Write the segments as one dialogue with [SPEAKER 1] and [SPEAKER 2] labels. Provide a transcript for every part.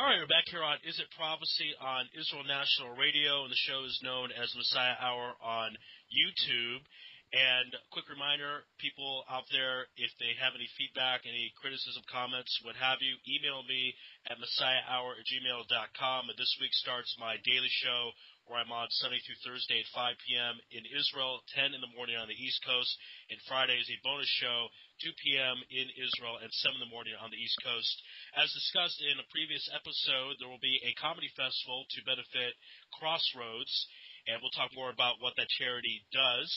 [SPEAKER 1] All right, we're back here on Is It Prophecy on Israel National Radio, and the show is known as Messiah Hour on YouTube. And quick reminder, people out there, if they have any feedback, any criticism, comments, what have you, email me at messiahhour at gmail.com. And this week starts my daily show where I'm on Sunday through Thursday at 5 p.m. in Israel, 10 in the morning on the East Coast, and Friday is a bonus show, 2 p.m. in Israel and 7 in the morning on the East Coast. As discussed in a previous episode, there will be a comedy festival to benefit Crossroads, and we'll talk more about what that charity does.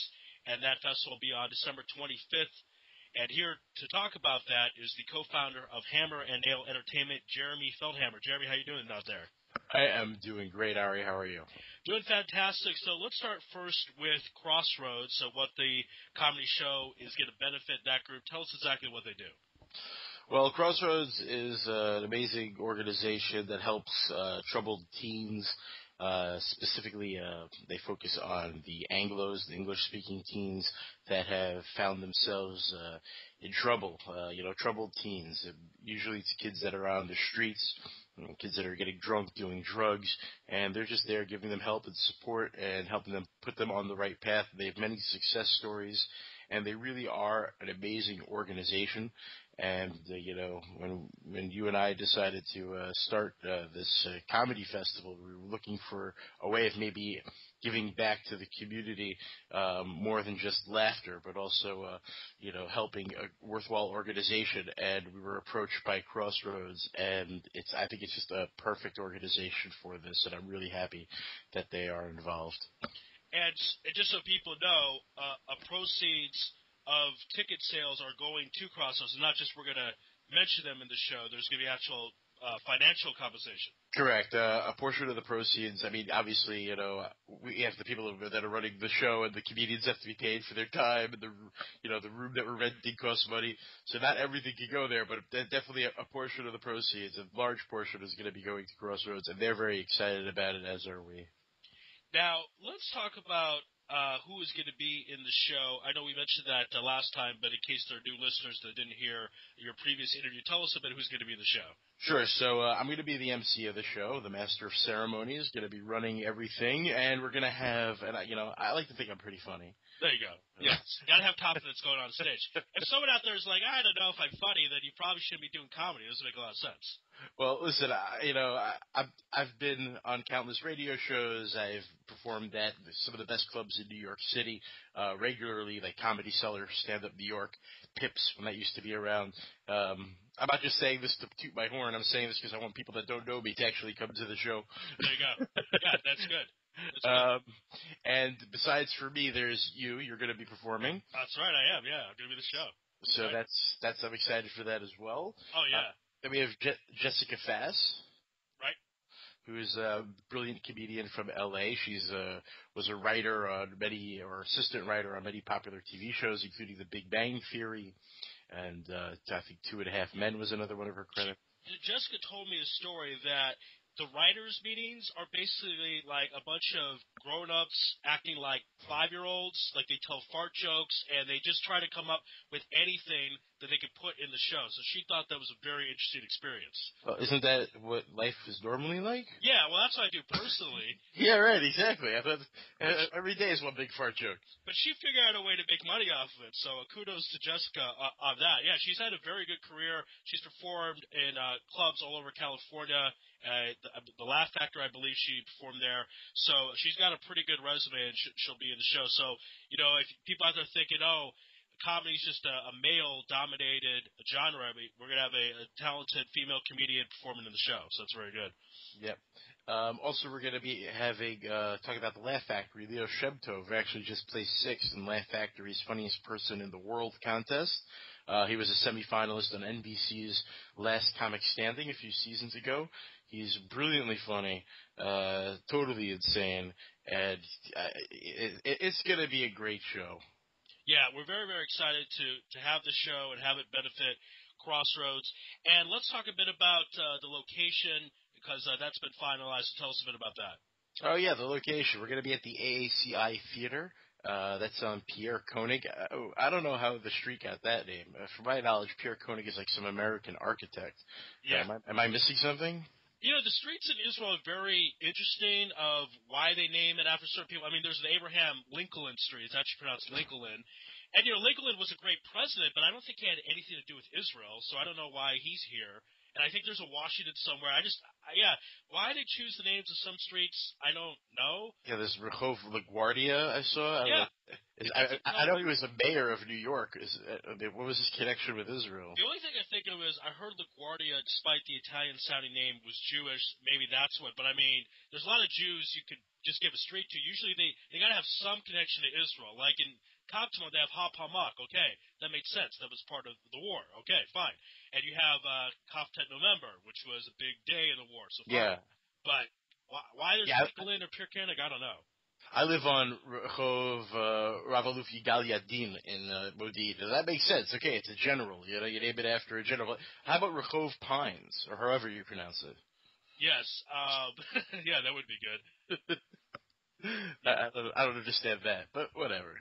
[SPEAKER 1] And that festival will be on December 25th. And here to talk about that is the co-founder of Hammer and Nail Entertainment, Jeremy Feldhamer. Jeremy, how are you doing out there?
[SPEAKER 2] I am doing great, Ari. How are you?
[SPEAKER 1] Doing fantastic. So let's start first with Crossroads. So what the comedy show is going to benefit that group. Tell us exactly what they do.
[SPEAKER 2] Well, Crossroads is uh, an amazing organization that helps uh, troubled teens. Uh, specifically, uh, they focus on the Anglos, the English-speaking teens that have found themselves uh, in trouble. Uh, you know, troubled teens. Usually, it's kids that are on the streets kids that are getting drunk, doing drugs, and they're just there giving them help and support and helping them put them on the right path. They have many success stories, and they really are an amazing organization. And uh, you know, when when you and I decided to uh, start uh, this uh, comedy festival, we were looking for a way of maybe giving back to the community um, more than just laughter, but also uh, you know helping a worthwhile organization. And we were approached by Crossroads, and it's I think it's just a perfect organization for this, and I'm really happy that they are involved.
[SPEAKER 1] And, just so people know, uh, proceeds of ticket sales are going to Crossroads, and not just we're going to mention them in the show. There's going to be actual uh, financial compensation.
[SPEAKER 2] Correct. Uh, a portion of the proceeds. I mean, obviously, you know, we have the people that are running the show, and the comedians have to be paid for their time, and the you know the room that we're renting costs money. So not everything can go there, but definitely a, a portion of the proceeds, a large portion, is going to be going to Crossroads, and they're very excited about it, as are we.
[SPEAKER 1] Now let's talk about uh, who is going to be in the show. I know we mentioned that uh, last time, but in case there are new listeners that didn't hear your previous interview, tell us a bit who's going to be in the show.
[SPEAKER 2] Sure. So uh, I'm going to be the MC of the show. The master of ceremonies going to be running everything, and we're going to have, and I, you know, I like to think I'm pretty funny.
[SPEAKER 1] There you go. Yeah, got to have confidence going on stage. If someone out there is like, I don't know if I'm funny, then you probably shouldn't be doing comedy. It doesn't make a lot of sense.
[SPEAKER 2] Well, listen, I, you know, I, I've I've been on countless radio shows. I've performed at some of the best clubs in New York City uh, regularly, like Comedy Cellar, Stand Up New York, Pips when that used to be around. Um, I'm not just saying this to toot my horn. I'm saying this because I want people that don't know me to actually come to the show.
[SPEAKER 1] There you go. Yeah, that's good.
[SPEAKER 2] Um, and besides for me, there's you. You're going to be performing.
[SPEAKER 1] That's right, I am. Yeah, I'm going to be the show.
[SPEAKER 2] So right. that's that's I'm excited for that as well.
[SPEAKER 1] Oh yeah. Uh,
[SPEAKER 2] then we have Je- Jessica Fass. Who's a brilliant comedian from L.A. She's a was a writer on many or assistant writer on many popular TV shows, including The Big Bang Theory, and uh, I think Two and a Half Men was another one of her credits.
[SPEAKER 1] Jessica told me a story that the writers' meetings are basically like a bunch of grown-ups acting like five-year-olds, like they tell fart jokes, and they just try to come up with anything that they could put in the show. So she thought that was a very interesting experience.
[SPEAKER 2] Well, isn't that what life is normally like?
[SPEAKER 1] Yeah, well, that's what I do personally.
[SPEAKER 2] yeah, right, exactly. I thought uh, every day is one big fart joke.
[SPEAKER 1] But she figured out a way to make money off of it. So uh, kudos to Jessica uh, on that. Yeah, she's had a very good career. She's performed in uh, clubs all over California. Uh, the, the Laugh Factor, I believe she performed there. So she's got a pretty good resume, and sh- she'll be in the show. So you know, if people out there thinking, oh comedy is just a, a male-dominated genre. We, we're going to have a, a, talented female comedian performing in the show, so that's very good.
[SPEAKER 2] Yep. Um, also, we're going to be having uh, talking about the Laugh Factory. Leo Shemtov actually just placed sixth in Laugh Factory's Funniest Person in the World contest. Uh, he was a semifinalist on NBC's Last Comic Standing a few seasons ago. He's brilliantly funny, uh, totally insane, and uh, it, it's going to be a great show
[SPEAKER 1] yeah, we're very, very excited to, to have the show and have it benefit Crossroads. And let's talk a bit about uh, the location because uh, that's been finalized. So tell us a bit about that.
[SPEAKER 2] Oh yeah, the location. We're going to be at the AACI Theater. Uh, that's on Pierre Koenig. Oh, I don't know how the street got that name. Uh, from my knowledge, Pierre Koenig is like some American architect.
[SPEAKER 1] Yeah.
[SPEAKER 2] Am I, am I missing something?
[SPEAKER 1] You know, the streets in Israel are very interesting of why they name it after certain people. I mean, there's an Abraham Lincoln Street. It's actually pronounced Lincoln. And, you know, Lincoln was a great president, but I don't think he had anything to do with Israel, so I don't know why he's here. And I think there's a Washington somewhere. I just, I, yeah, why they choose the names of some streets, I don't know.
[SPEAKER 2] Yeah, there's Rehov LaGuardia I saw.
[SPEAKER 1] I yeah.
[SPEAKER 2] I, I, I, I know he was a mayor of New York. Is uh, what was his connection with Israel?
[SPEAKER 1] The only thing I think of is I heard LaGuardia, despite the Italian-sounding name, was Jewish. Maybe that's what. But I mean, there's a lot of Jews you could just give a street to. Usually they they got to have some connection to Israel. Like in Kaptima, they have Ha Pamak. Okay, that makes sense. That was part of the war. Okay, fine. And you have uh, Kaftet November, which was a big day in the war. So fine.
[SPEAKER 2] Yeah.
[SPEAKER 1] But why, why there's
[SPEAKER 2] Yeah.
[SPEAKER 1] Pickle in or Pirkanig, I don't know.
[SPEAKER 2] I live on Rehov uh, Ravaluf Yigal Yadin in uh. Now, That makes sense. Okay, it's a general. You know, you name it after a general. How about Rehov Pines, or however you pronounce it?
[SPEAKER 1] Yes. Um, yeah, that would be good.
[SPEAKER 2] I, I, don't, I don't understand that, but whatever.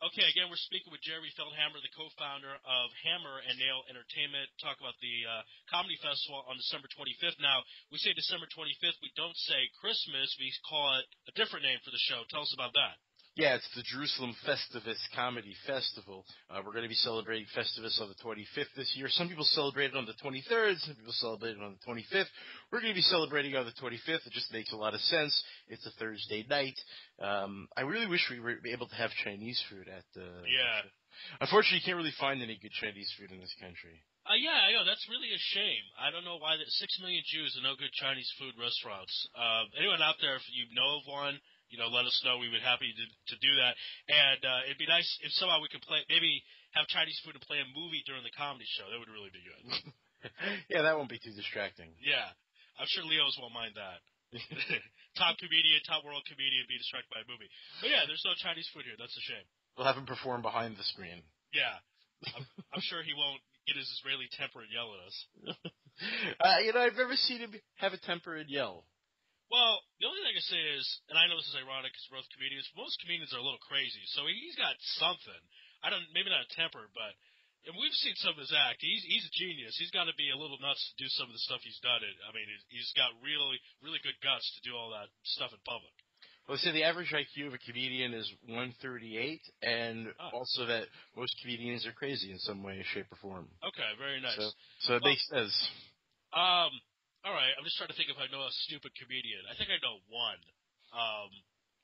[SPEAKER 1] Okay, again, we're speaking with Jerry Feldhamer, the co-founder of Hammer and Nail Entertainment. Talk about the uh, comedy festival on December 25th. Now, we say December 25th. We don't say Christmas. We call it a different name for the show. Tell us about that.
[SPEAKER 2] Yeah, it's the Jerusalem Festivus Comedy Festival. Uh, we're going to be celebrating Festivus on the 25th this year. Some people celebrate it on the 23rd. Some people celebrate it on the 25th. We're going to be celebrating on the 25th. It just makes a lot of sense. It's a Thursday night. Um, I really wish we were able to have Chinese food at the.
[SPEAKER 1] Yeah.
[SPEAKER 2] Unfortunately, you can't really find any good Chinese food in this country.
[SPEAKER 1] Uh, yeah, I know. That's really a shame. I don't know why that six million Jews and no good Chinese food restaurants. Uh, anyone out there, if you know of one, you know, let us know. We would be happy to, to do that. And uh, it'd be nice if somehow we could play, maybe have Chinese food and play a movie during the comedy show. That would really be good.
[SPEAKER 2] yeah, that won't be too distracting.
[SPEAKER 1] yeah, I'm sure Leo's won't mind that. top comedian, top world comedian, be distracted by a movie. But yeah, there's no Chinese food here. That's a shame.
[SPEAKER 2] We'll have him perform behind the screen.
[SPEAKER 1] Yeah, I'm, I'm sure he won't get his Israeli temper and yell at us.
[SPEAKER 2] Uh, you know, I've never seen him have a temper and yell.
[SPEAKER 1] Well, the only thing I can say is, and I know this is ironic because we're both comedians. Most comedians are a little crazy, so he's got something. I don't, maybe not a temper, but and we've seen some of his act. He's he's a genius. He's got to be a little nuts to do some of the stuff he's done. It. I mean, he's- he's got really really good guts to do all that stuff in public.
[SPEAKER 2] Well, they say the average IQ of a comedian is 138, and
[SPEAKER 1] Oh.
[SPEAKER 2] also that most comedians are crazy in some way, shape, or form.
[SPEAKER 1] Okay, very nice.
[SPEAKER 2] So, so it
[SPEAKER 1] Well-
[SPEAKER 2] makes sense.
[SPEAKER 1] Um, all right. I'm just trying to think if I know a stupid comedian. I think I know one. Um,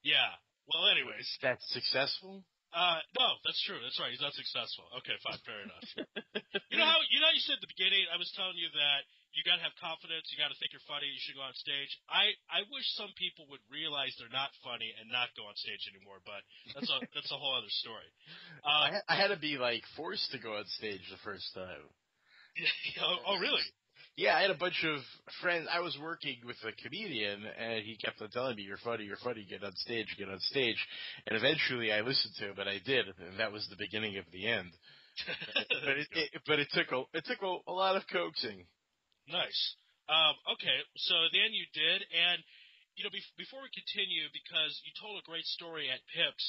[SPEAKER 1] yeah. Well, anyways,
[SPEAKER 2] That's successful.
[SPEAKER 1] uh, no, that's true. That's right. He's not successful. Okay, fine, fair enough. you know how you know how you said at the beginning. I was telling you that you got to have confidence. You got to think you're funny. You should go on stage. I I wish some people would realize they're not funny and not go on stage anymore. But that's a that's a whole other story.
[SPEAKER 2] I,
[SPEAKER 1] Uh,
[SPEAKER 2] had, I had to be like forced to go on stage the first time.
[SPEAKER 1] oh, oh, really?
[SPEAKER 2] Yeah, I had a bunch of friends. I was working with a comedian, and he kept on telling me, "You're funny, you're funny. Get on stage, get on stage." And eventually, I listened to him, and I did, and that was the beginning of the end. But it, it but it took a it took a, a lot of coaxing.
[SPEAKER 1] Nice. Um, okay, so then you did, and you know, bef- before we continue, because you told a great story at Pips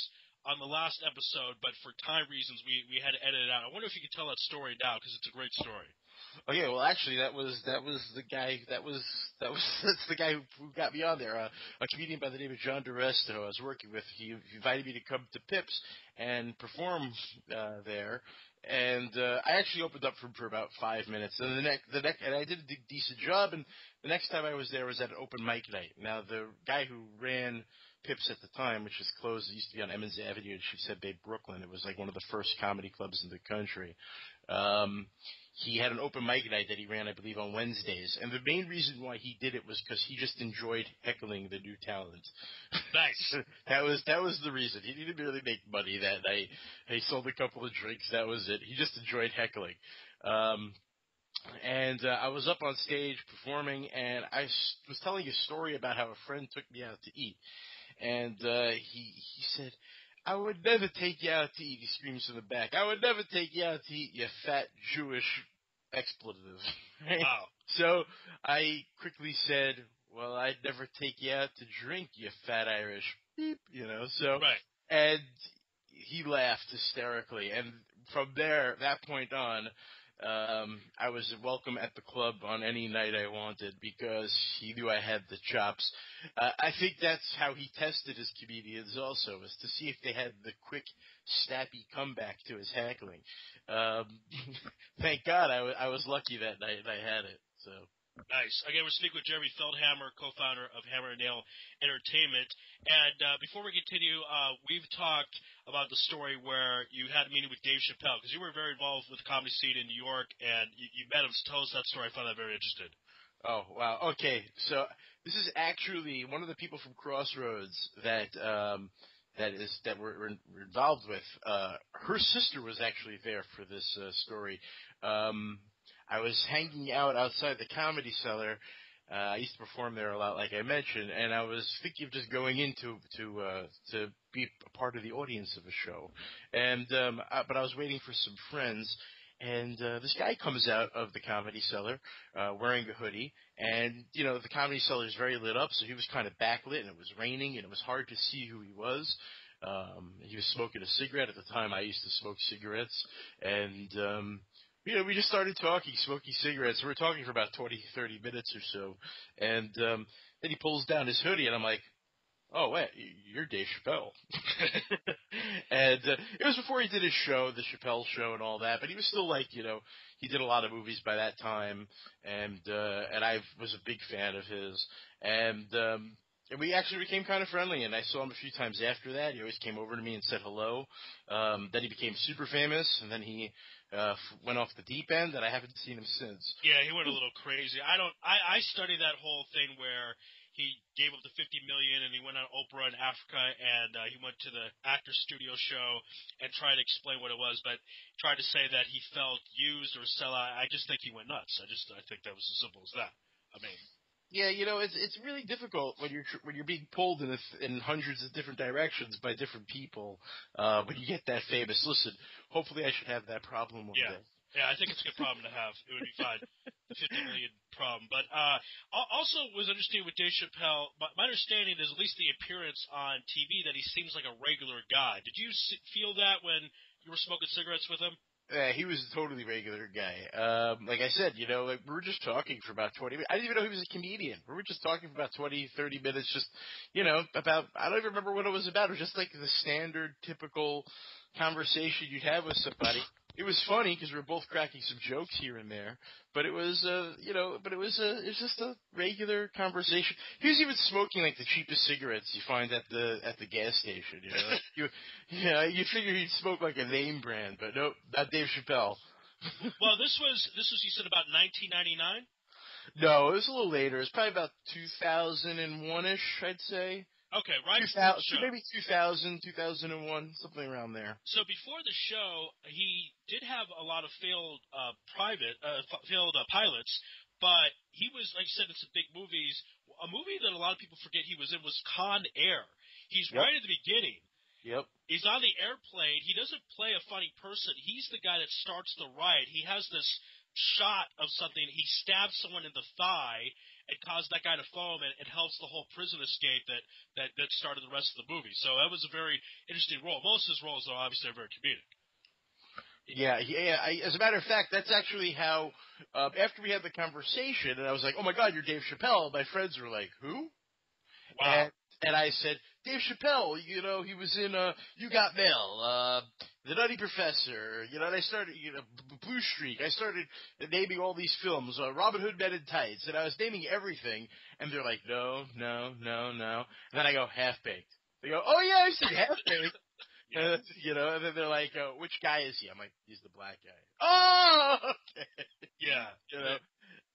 [SPEAKER 1] on the last episode, but for time reasons, we we had to edit it out. I wonder if you could tell that story now, because it's a great story.
[SPEAKER 2] Oh yeah, well actually that was that was the guy that was that was that's the guy who, got me on there. Uh, a comedian by the name of John DeResto I was working with. He, invited me to come to Pips and perform uh, there. And uh, I actually opened up for for about five minutes. And the next, the next, and I did a decent job. And the next time I was there was at an open mic night. Now the guy who ran Pips at the time, which was closed, used to be on Emmons Avenue in Sheepshead Bay, Brooklyn. It was like one of the first comedy clubs in the country. Um, he had an open mic night that he ran, I believe, on Wednesdays. And the main reason why he did it was because he just enjoyed heckling the new talent.
[SPEAKER 1] Nice.
[SPEAKER 2] that was that was the reason. He didn't really make money that night. He sold a couple of drinks. That was it. He just enjoyed heckling. Um, and uh, I was up on stage performing, and I was telling a story about how a friend took me out to eat, and uh, he he said. I would never take you out to eat, he screams from the back. I would never take you out to eat, you fat Jewish expletive.
[SPEAKER 1] Wow.
[SPEAKER 2] So I quickly said, "Well, I'd never take you out to drink, you fat Irish beep," you know. So
[SPEAKER 1] Right.
[SPEAKER 2] and he laughed hysterically, and from there, that point on, um, I was welcome at the club on any night I wanted because he knew I had the chops. Uh, I think that's how he tested his comedians also, was to see if they had the quick, snappy comeback to his heckling. Um, thank God I, w- I was lucky that night and I had it. So.
[SPEAKER 1] Nice. Again, we're speaking with Jeremy Feldhamer, co-founder of Hammer and Nail Entertainment. And uh, before we continue, uh, we've talked about the story where you had a meeting with Dave Chappelle because you were very involved with the comedy scene in New York, and you, you met him. So tell us that story. I found that very interesting.
[SPEAKER 2] Oh wow. Okay, so this is actually one of the people from Crossroads that um, that is that we're, we're involved with. Uh, her sister was actually there for this uh, story. Um, I was hanging out outside the comedy cellar. Uh, I used to perform there a lot, like I mentioned, and I was thinking of just going in to to uh, to be a part of the audience of a show. And um, I, but I was waiting for some friends, and uh, this guy comes out of the comedy cellar uh, wearing a hoodie, and you know the comedy cellar is very lit up, so he was kind of backlit, and it was raining, and it was hard to see who he was. Um, he was smoking a cigarette at the time. I used to smoke cigarettes, and um, you know, we just started talking, smoking cigarettes. We were talking for about twenty, thirty minutes or so, and um, then he pulls down his hoodie, and I'm like, "Oh, wait, you're Dave Chappelle." and uh, it was before he did his show, the Chappelle Show, and all that. But he was still like, you know, he did a lot of movies by that time, and uh, and I was a big fan of his, and. um and we actually became kind of friendly, and I saw him a few times after that. He always came over to me and said hello. Um, then he became super famous, and then he uh, went off the deep end, and I haven't seen him since.
[SPEAKER 1] Yeah, he went a little crazy. I don't. I I studied that whole thing where he gave up the 50 million and he went on Oprah in Africa and uh, he went to the actor studio show and tried to explain what it was, but tried to say that he felt used or sell out. I just think he went nuts. I just I think that was as simple as that. I mean.
[SPEAKER 2] Yeah, you know, it's it's really difficult when you're when you're being pulled in a, in hundreds of different directions by different people. Uh, when you get that famous, listen, hopefully I should have that problem one
[SPEAKER 1] yeah.
[SPEAKER 2] day.
[SPEAKER 1] Yeah, I think it's a good problem to have. It would be fine. The 50 million problem. But uh, also was interesting with Dave Chappelle. My, my understanding is at least the appearance on TV that he seems like a regular guy. Did you feel that when you were smoking cigarettes with him?
[SPEAKER 2] Yeah, he was a totally regular guy. Um, like I said, you know, like we were just talking for about 20 minutes. I didn't even know he was a comedian. We were just talking for about 20, 30 minutes, just, you know, about, I don't even remember what it was about. It was just like the standard, typical conversation you'd have with somebody it was funny because we were both cracking some jokes here and there, but it was, uh, you know, but it was a, it was just a regular conversation. He was even smoking like the cheapest cigarettes you find at the at the gas station. You know, you, yeah, you figure he'd smoke like a name brand, but nope, not Dave Chappelle.
[SPEAKER 1] well, this was this was you said about 1999.
[SPEAKER 2] No, it was a little later. It was probably about 2001 ish, I'd say.
[SPEAKER 1] Okay, right
[SPEAKER 2] 2000, maybe 2000, 2001, something around there.
[SPEAKER 1] So before the show, he did have a lot of failed uh, private, uh, failed uh, pilots, but he was, like you said, in some big movies. A movie that a lot of people forget he was in was Con Air. He's yep. right at the beginning.
[SPEAKER 2] Yep.
[SPEAKER 1] He's on the airplane. He doesn't play a funny person. He's the guy that starts the riot. He has this shot of something. He stabs someone in the thigh, and caused that guy to foam, and it helps the whole prison escape that that that started the rest of the movie. So that was a very interesting role. Most of his roles, though, obviously, are very comedic.
[SPEAKER 2] Yeah, yeah. I, as a matter of fact, that's actually how. Uh, after we had the conversation, and I was like, "Oh my God, you're Dave Chappelle." My friends were like, "Who?"
[SPEAKER 1] Wow.
[SPEAKER 2] And, and I said, Dave Chappelle, you know, he was in uh, You Got Mail, uh, The Nutty Professor, you know, and I started, you know, Blue Streak. I started naming all these films, uh, Robin Hood Men in Tights, and I was naming everything, and they're like, no, no, no, no. And then I go, Half Baked. They go, oh yeah, I've seen Half Baked. yeah. you know, and then they're like, uh, which guy is he? I'm like, he's the black guy. Oh, okay.
[SPEAKER 1] Yeah.
[SPEAKER 2] you know,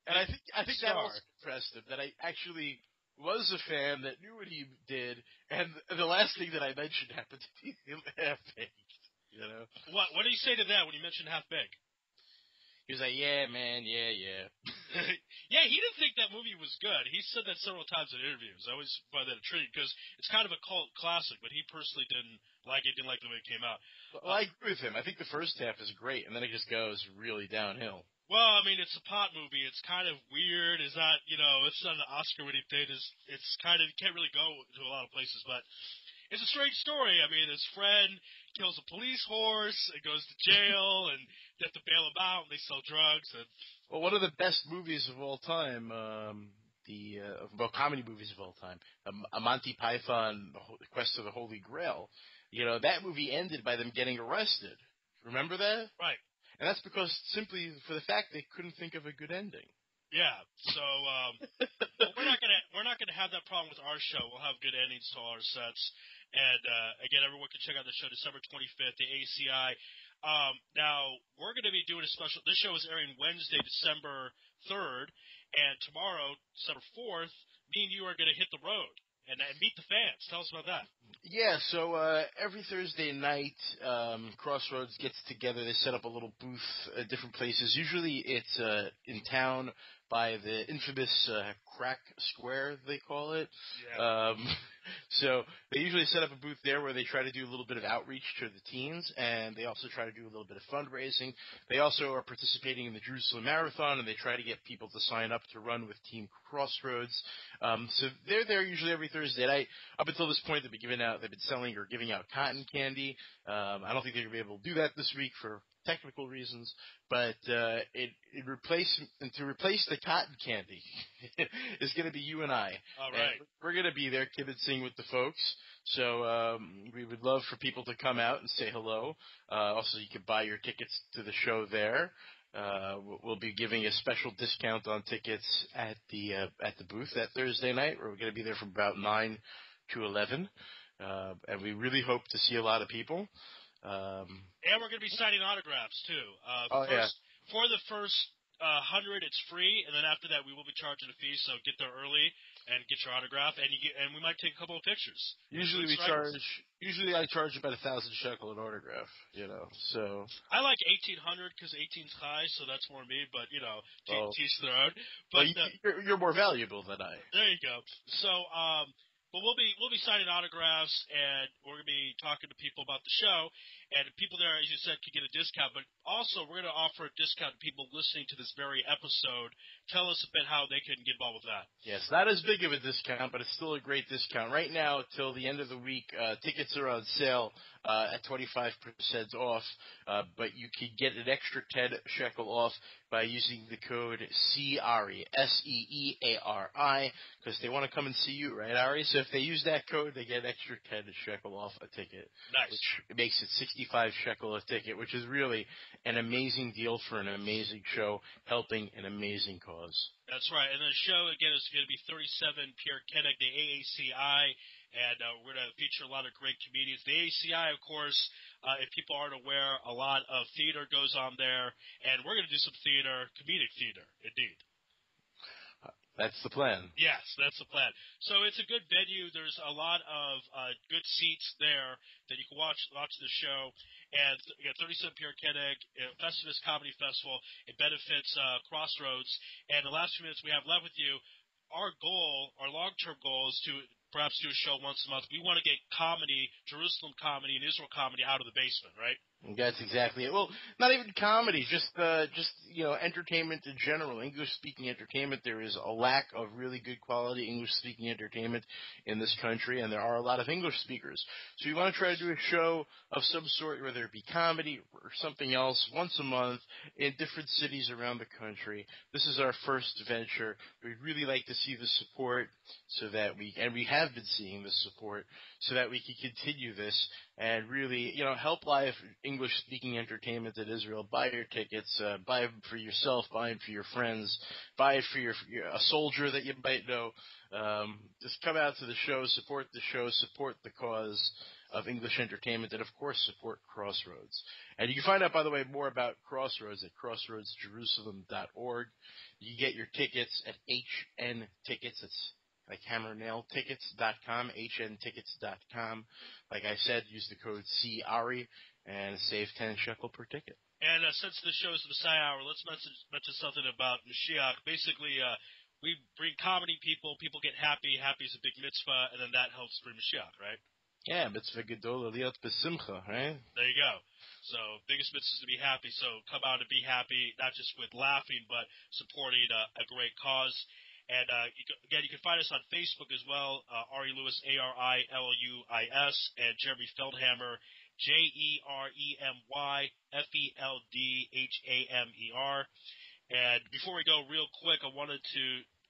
[SPEAKER 2] and I think I think that also impressed him that I actually was a fan that knew what he did, and the last thing that I mentioned happened to be half baked. You know.
[SPEAKER 1] What What did he say to that when you mentioned half baked?
[SPEAKER 2] He was like, "Yeah, man, yeah, yeah."
[SPEAKER 1] yeah, he didn't think that movie was good. He said that several times in interviews. I always find that intriguing because it's kind of a cult classic, but he personally didn't like it. Didn't like the way it came out.
[SPEAKER 2] Well, uh, I agree with him. I think the first half is great, and then it just goes really downhill.
[SPEAKER 1] Well, I mean, it's a pot movie. It's kind of weird. It's not, you know, it's not an Oscar-winning thing. It's, it's kind of you can't really go to a lot of places, but it's a strange story. I mean, his friend kills a police horse and goes to jail, and they have to bail them out, and they sell drugs. And
[SPEAKER 2] well, one of the best movies of all time, um, the uh, well, comedy movies of all time, um, a Monty Python, The Quest of the Holy Grail. You know, that movie ended by them getting arrested. Remember that?
[SPEAKER 1] Right.
[SPEAKER 2] And that's because simply for the fact they couldn't think of a good ending.
[SPEAKER 1] Yeah. So um, we're not gonna we're not gonna have that problem with our show. We'll have good endings to all our sets. And uh, again, everyone can check out the show December 25th, the ACI. Um, now we're going to be doing a special. This show is airing Wednesday, December 3rd, and tomorrow, December 4th, me and you are going to hit the road and, and meet the fans. Tell us about that.
[SPEAKER 2] Yeah, so uh, every Thursday night, um, Crossroads gets together. They set up a little booth at different places. Usually, it's uh, in town by the infamous uh, Crack Square, they call it.
[SPEAKER 1] Yeah.
[SPEAKER 2] Um, so they usually set up a booth there where they try to do a little bit of outreach to the teens, and they also try to do a little bit of fundraising. They also are participating in the Jerusalem Marathon, and they try to get people to sign up to run with Team Crossroads. Um, so they're there usually every Thursday night. Up until this point, they've been giving out, they've been selling or giving out cotton candy. Um, I don't think they're going to be able to do that this week for technical reasons, but uh, it, it replace and to replace the cotton candy is going to be you and I.
[SPEAKER 1] All right.
[SPEAKER 2] And we're going to be there kibitzing with the folks. So um, we would love for people to come out and say hello. Uh, also, you can buy your tickets to the show there. Uh, we'll be giving a special discount on tickets at the uh, at the booth that Thursday night. We're going to be there from about nine to eleven, uh, and we really hope to see a lot of people. Um,
[SPEAKER 1] and we're going to be signing autographs too. Uh,
[SPEAKER 2] oh
[SPEAKER 1] first,
[SPEAKER 2] yeah.
[SPEAKER 1] For the first uh, hundred, it's free, and then after that, we will be charging a fee. So get there early and get your autograph, and you get, and we might take a couple of pictures.
[SPEAKER 2] Usually we charge. Usually I charge about a thousand shekel an autograph. You know, so
[SPEAKER 1] I like eighteen hundred because eighteen's high, so that's more me. But you know,
[SPEAKER 2] Oh.
[SPEAKER 1] teach their own. But
[SPEAKER 2] well, you,
[SPEAKER 1] uh,
[SPEAKER 2] you're, you're more valuable than I.
[SPEAKER 1] There you go. So, um, but we'll be we'll be signing autographs and we're gonna be talking to people about the show. And people there, as you said, can get a discount. But also, we're gonna offer a discount to people listening to this very episode. Tell us a bit how they can get involved with that.
[SPEAKER 2] Yes, not as big of a discount, but it's still a great discount. Right now, till the end of the week, uh, tickets are on sale uh, at 25% off, uh, but you can get an extra 10 shekel off by using the code SEEARI, S-E-E-A-R-I, because they want to come and see you, right, Ari? So if they use that code, they get an extra 10 shekel off a ticket,
[SPEAKER 1] Nice.
[SPEAKER 2] which makes it 65 shekel a ticket, which is really an amazing deal for an amazing show, helping an amazing cause.
[SPEAKER 1] That's right. And the show again is going to be 37 Pierre Koenig, the AACI, and uh, we're going to feature a lot of great comedians. The AACI, of course, uh, if people aren't aware, a lot of theater goes on there, and we're going to do some theater, comedic theater, indeed.
[SPEAKER 2] That's the plan.
[SPEAKER 1] Yes, that's the plan. So it's a good venue. There's a lot of uh, good seats there that you can watch watch the show. And you again, 37 Pierre uh, Festivus Comedy Festival. It benefits uh, Crossroads. And the last few minutes we have left with you, our goal, our long-term goal is to perhaps do a show once a month. We want to get comedy, Jerusalem comedy and Israel comedy out of the basement, right?
[SPEAKER 2] That's exactly it. Well, not even comedy, just uh, just you know, entertainment in general. English speaking entertainment. There is a lack of really good quality English speaking entertainment in this country, and there are a lot of English speakers. So we want to try to do a show of some sort, whether it be comedy or something else, once a month in different cities around the country. This is our first venture. We'd really like to see the support so that we, and we have been seeing the support, so that we can continue this and really, you know, help live English speaking entertainment in Israel. Buy your tickets, uh, buy them for yourself, buy them for your friends, buy it for your, your a soldier that you might know. Um, just come out to the show, support the show, support the cause of English entertainment, and of course support Crossroads. And you can find out, by the way, more about Crossroads at crossroadsjerusalem.org. You get your tickets at HN Tickets. It's like hammernailtickets.com, hntickets.com. Like I said, use the code SEEARI and save 10 shekel per ticket.
[SPEAKER 1] And uh, since the show is the Messiah Hour, let's mention, mention something about Mashiach. Basically, uh, we bring comedy people, people get happy, happy is a big mitzvah, and then that helps bring Mashiach, right?
[SPEAKER 2] Yeah, mitzvah gedola liot besimcha, right?
[SPEAKER 1] There you go. So biggest mitzvah is to be happy. So come out and be happy, not just with laughing, but supporting a, a great cause. And uh, you can, again, you can find us on Facebook as well. Uh, Ari Luis, A R I L U I S, and Jeremy Feldhamer, J E R E M Y F E L D H A M E R. And before we go, real quick, I wanted to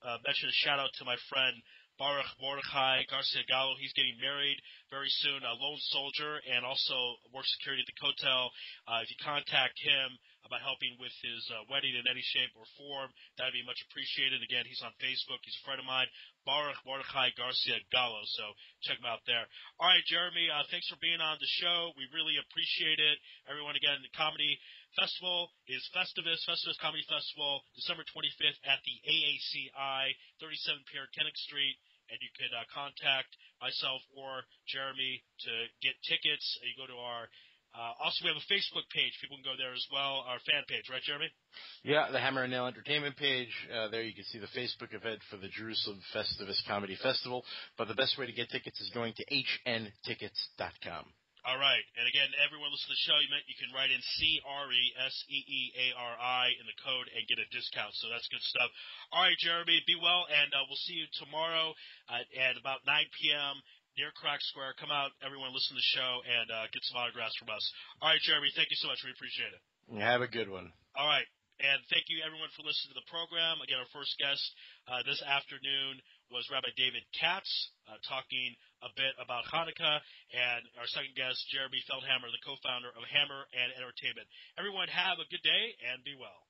[SPEAKER 1] uh, mention a shout out to my friend Baruch Mordechai Garcia Gallo. He's getting married very soon, a lone soldier, and also works security at the Kotel. Uh, if you contact him about helping with his uh, wedding in any shape or form, that'd be much appreciated. Again, he's on Facebook. He's a friend of mine, Baruch Mordechai Garcia Gallo. So check him out there. All right, Jeremy, uh, thanks for being on the show. We really appreciate it. Everyone, again, the comedy festival is Festivus, Festivus Comedy Festival, December 25th at the AACI, 37 Pierre Koenig Street and you could uh, contact myself or Jeremy to get tickets. You go to our uh, also, we have a Facebook page. People can go there as well. Our fan page, right, Jeremy?
[SPEAKER 2] Yeah, the Hammer and Nail Entertainment page. Uh, there you can see the Facebook event for the Jerusalem Festivus Comedy Festival. But the best way to get tickets is going to hntickets.com.
[SPEAKER 1] All right. And again, everyone listen to the show, you, meant you can write in C R E S E E A R I in the code and get a discount. So that's good stuff. All right, Jeremy, be well, and uh, we'll see you tomorrow at, at about 9 p.m. near Crack Square. Come out, everyone, listen to the show and uh, get some autographs from us. All right, Jeremy, thank you so much. We appreciate it.
[SPEAKER 2] Have a good one.
[SPEAKER 1] All right. And thank you, everyone, for listening to the program. Again, our first guest uh, this afternoon was Rabbi David Katz, uh, talking a bit about Hanukkah, and our second guest, Jeremy Feldhamer, the co-founder of Hammer and Entertainment. Everyone, have a good day and be well.